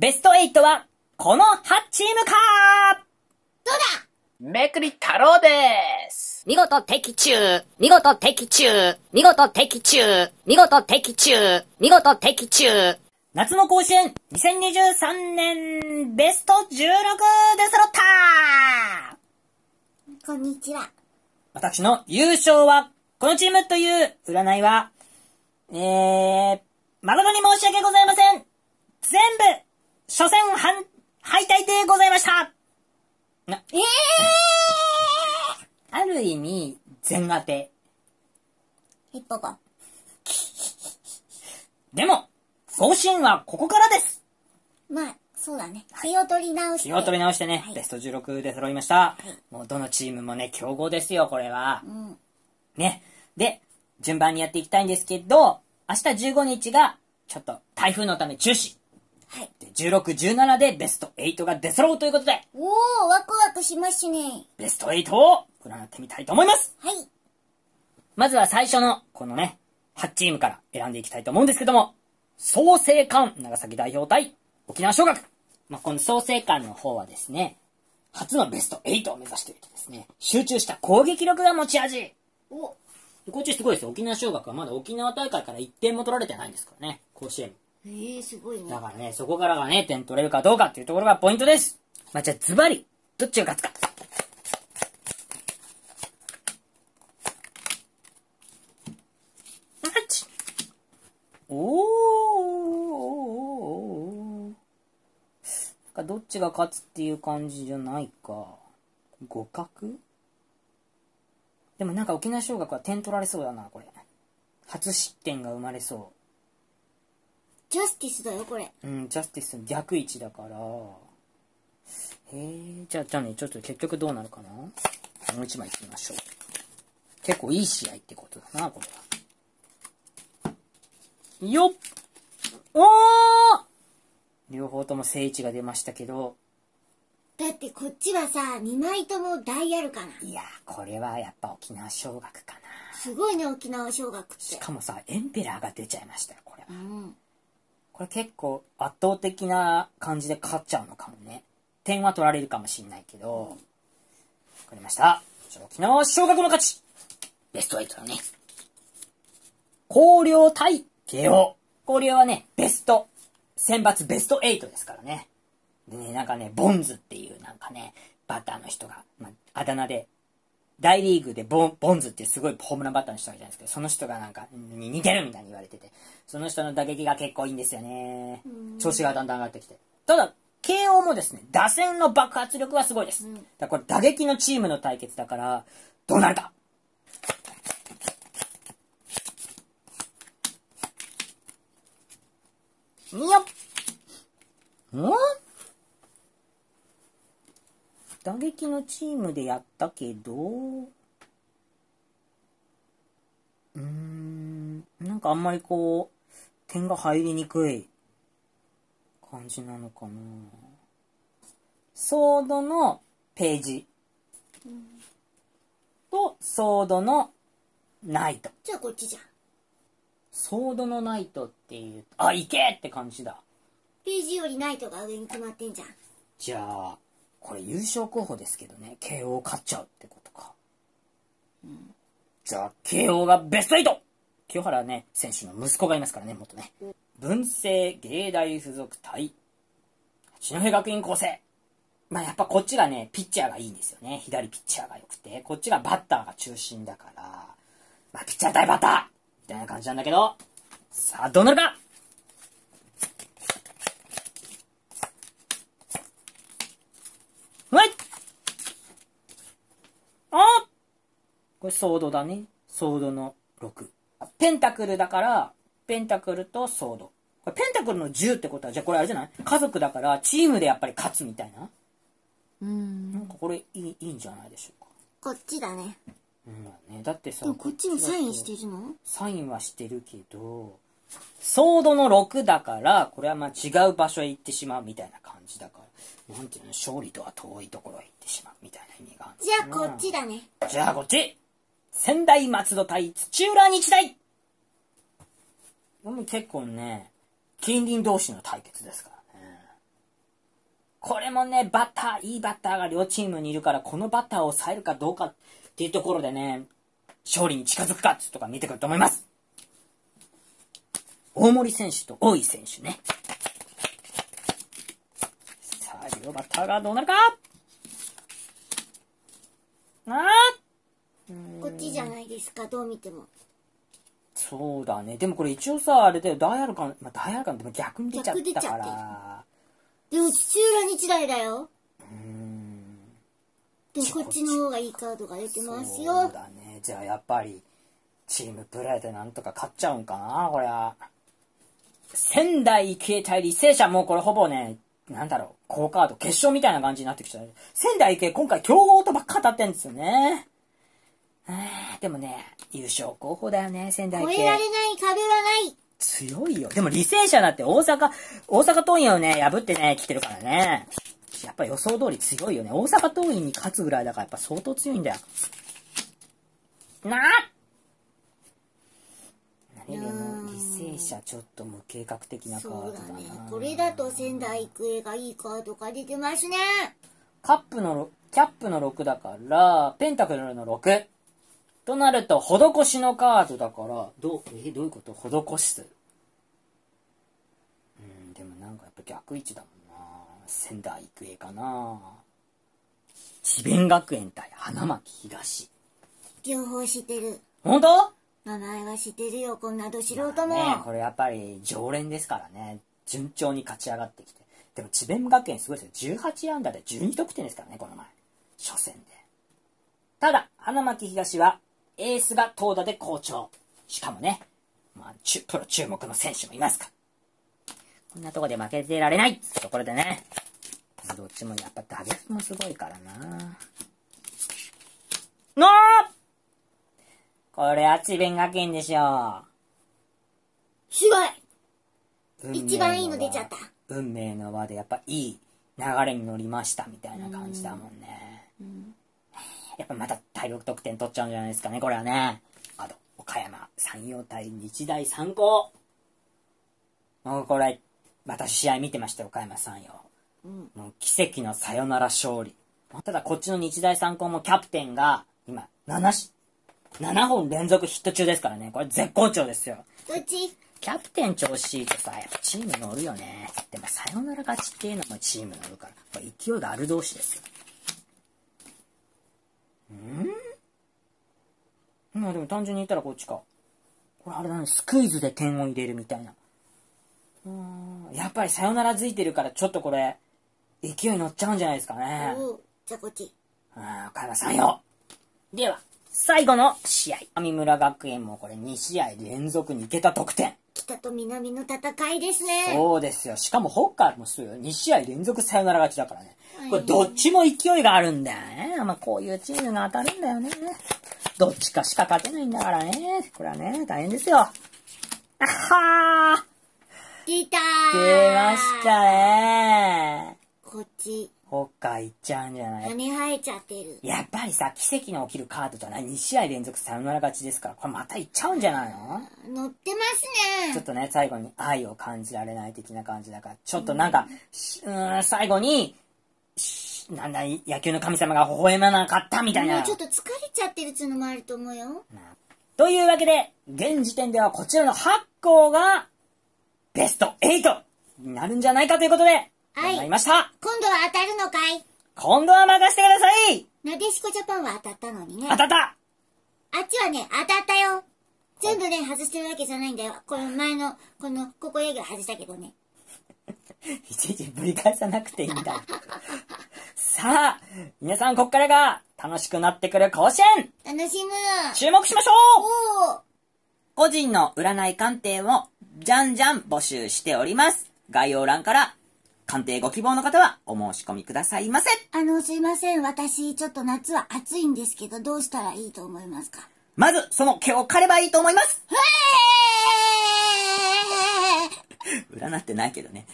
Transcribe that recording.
ベスト8は、この8チームかどうだめくり太郎です。見事的中。見事的中。見事的中。見事的中。見事的中。夏の甲子園2023年ベスト16で揃ったこんにちは。私の優勝は、このチームという占いは、えー、誠に申し訳ございません。全部、初戦敗敗退でございましたな、ええある意味、全当て。ー、ヒッポコ。でも、甲子園はここからですまあ、そうだね。気を取り直して。気を取り直してね、はいベスト16で揃いました。いもうどのチームもね、強豪ですよ、これは。うん。ね。で、順番にやっていきたいんですけど、明日15日が、ちょっと台風のため中止。はい。で、16、17でベスト8が出揃うということで、おー、ワクワクしますね。ベスト8を占ってみたいと思いますはい。まずは最初の、このね、8チームから選んでいきたいと思うんですけども、創生館長崎代表対沖縄尚学。まあ、この創生館の方はですね、初のベスト8を目指しているとですね、集中した攻撃力が持ち味。お、こっちすごいですよ。沖縄尚学はまだ沖縄大会から1点も取られてないんですからね、甲子園。えー、すごいねだ。からね、そこからがね、点取れるかどうかっていうところがポイントです。まあ、じゃあズバリ、どっちが勝つか。あっちおーなんかどっちが勝つっていう感じじゃないか。互角？でもなんか沖縄尚学は点取られそうだな、これ。初失点が生まれそう。ジャスティスだよ、これ。うん、ジャスティスの逆位置だから。へえ、じゃあ、じゃあね、ちょっと結局どうなるかなもう一枚いきましょう。結構いい試合ってことだな、これは。よっおー両方とも正位置が出ましたけど、だってこっちはさ、2枚とも大あるかな。いやー、これはやっぱ沖縄尚学かな。すごいね、沖縄小学って。しかもさ、エンペラーが出ちゃいましたよ、これは。うん。これ結構圧倒的な感じで勝っちゃうのかもね。点は取られるかもしんないけど。わかりました。じゃあ沖縄尚学の勝ちベスト8だね。広陵対慶応。広陵はね、ベスト、選抜ベスト8ですからね。でね、なんかね、ボンズっていうなんかね、バッターの人が、まあ、あだ名で、大リーグでボンボンズってすごいホームランバッターの人がいたんですけど、その人がなんか、に似てるみたいに言われてて、その人の打撃が結構いいんですよね。調子がだんだん上がってきて。ただ、慶応もですね、打線の爆発力はすごいです。だからこれ打撃のチームの対決だから、どうなるかよっん打撃のチームでやったけど、うーん、なんかあんまりこう、点が入りにくい感じなのかな。ソードのページとソードのナイト。じゃあこっちじゃん。ソードのナイトっていう、あ、いけって感じだ。ページよりナイトが上に決まってんじゃん。じゃあ、これ優勝候補ですけどね、慶応勝っちゃうってことか。うんじゃあ、慶応がベスト 8! 清原はね、選手の息子がいますからね、元ね。文星芸大附属対、八戸学院高生。まあやっぱこっちがね、ピッチャーがいいんですよね。左ピッチャーが良くて、こっちがバッターが中心だから、まあピッチャー対バッターみたいな感じなんだけど、さあどうなるか？はいあこれソードだね。ソードの6。ペンタクルだから、ペンタクルとソード。これペンタクルの10ってことは、じゃあこれあれじゃない？家族だから、チームでやっぱり勝つみたいな？うん。なんかこれいい、いいんじゃないでしょうか。こっちだね。うんだね。だってさ、でもこっちもサインこしてるの？サインはしてるけど、ソードの6だから、これはまあ違う場所へ行ってしまうみたいな感じだから、なんていうの、勝利とは遠いところへ行ってしまうみたいな意味があるじゃあこっちだね。じゃあこっち仙台松戸対土浦日大これも結構ね、近隣同士の対決ですからね。これもね、バッター、いいバッターが両チームにいるから、このバッターを抑えるかどうかっていうところでね、勝利に近づくかっていうところが見てくると思います。大森選手と大井選手ね。さあ、両バッターがどうなるか？あーこっちじゃないですか、どう見ても。そうだね。でもこれ一応さ、あれだよ、ダイアルカン、まあ、ダイアルカンでも逆に出ちゃったから。でも土浦日大だよ。でもこっちの方がいいカードが出てますそうよ。だね。じゃあやっぱり、チームプレーでなんとか勝っちゃうんかな、これは。仙台育英対履正社、もうこれほぼね、なんだろう、好カード、決勝みたいな感じになってきちゃう。仙台育英今回強豪とばっか当たってんですよね。でもね、優勝候補だよね、仙台育英。越えられない壁はない。強いよ。でも履正社だって大阪、大阪桐蔭をね、破ってね、来てるからね。やっぱ予想通り強いよね。大阪桐蔭に勝つぐらいだからやっぱ相当強いんだよ。なあ何でも履正社ちょっと無計画的なカードだな。ね。これだと仙台育英がいいカードが出てますね。カップのろ、キャップの6だから、ペンタクルの6。となると、施しのカードだから、どう、え、どういうこと？施すうん、でもなんかやっぱ逆位置だもんな。仙台育英かな。智弁学園対花巻東。両方知ってる。本当？名前は知ってるよ、こんなど素人も。ねこれやっぱり常連ですからね。順調に勝ち上がってきて。でも智弁学園すごいですよ。18安打で12得点ですからね、この前。初戦で。ただ、花巻東はエースが投打で好調。しかもね、まあ、プロ注目の選手もいますから。こんなとこで負けてられないってところでね。どっちもやっぱ打撃もすごいからな。のーこれは智弁学園でしょすごいう。一番いいの出ちゃった。運命の輪でやっぱいい流れに乗りましたみたいな感じだもんね。やっぱまた大量得点取っちゃうんじゃないですかね、これはね。あと、岡山山陽対日大三高。もうこれ、私試合見てましたよ、岡山山陽。もう奇跡のサヨナラ勝利。ただこっちの日大三高もキャプテンが今7し、7本連続ヒット中ですからね。これ絶好調ですよ。どっちキャプテン調子いいとさ、やっぱチーム乗るよね。でもサヨナラ勝ちっていうのもチーム乗るから、これ勢いがある同士ですよ。ん？まあでも単純に言ったらこっちか。これあれだね、スクイズで点を入れるみたいな。うーんやっぱりサヨナラついてるからちょっとこれ、勢い乗っちゃうんじゃないですかね。おうじゃあこっち。ああ、岡山さんよ。では、最後の試合。神村学園もこれ2試合連続に桁得点。北と南の戦いですね。そうですよ。しかもホッカーもそうよ。2試合連続サヨナラ勝ちだからね。これどっちも勢いがあるんだよね。まあこういうチームが当たるんだよね。どっちかしか勝てないんだからね。これはね、大変ですよ。あは出たーー出ましたね。こっち、ホッカーいっちゃうんじゃない？羽生えちゃってる。やっぱりさ、奇跡の起きるカードじゃない ?2 試合連続サヨナラ勝ちですから、これまたいっちゃうんじゃないの？乗ってますね。ちょっとね、最後に愛を感じられない的な感じだから、ちょっとなんか、しうーん、最後に、しなんだ、野球の神様が微笑まなかったみたいなもう。ちょっと疲れちゃってるっつうのもあると思うよ。というわけで、現時点ではこちらの8校が、ベスト8になるんじゃないかということで、はいました。今度は当たるのかい？今度は任せてくださいなでしこジャパンは当たったのにね。当たったあっちはね、当たったよ。全部ね、外してるわけじゃないんだよ。この前の、この、ここ営業外したけどね。いちいちぶり返さなくていいんだ。さあ、皆さんこっからが楽しくなってくる甲子園楽しむ。注目しましょう。個人の占い鑑定をじゃんじゃん募集しております。概要欄から鑑定ご希望の方はお申し込みくださいませ。あの、すいません。私、ちょっと夏は暑いんですけど、どうしたらいいと思いますか？まず、その毛を刈ればいいと思います。へー 占ってないけどね。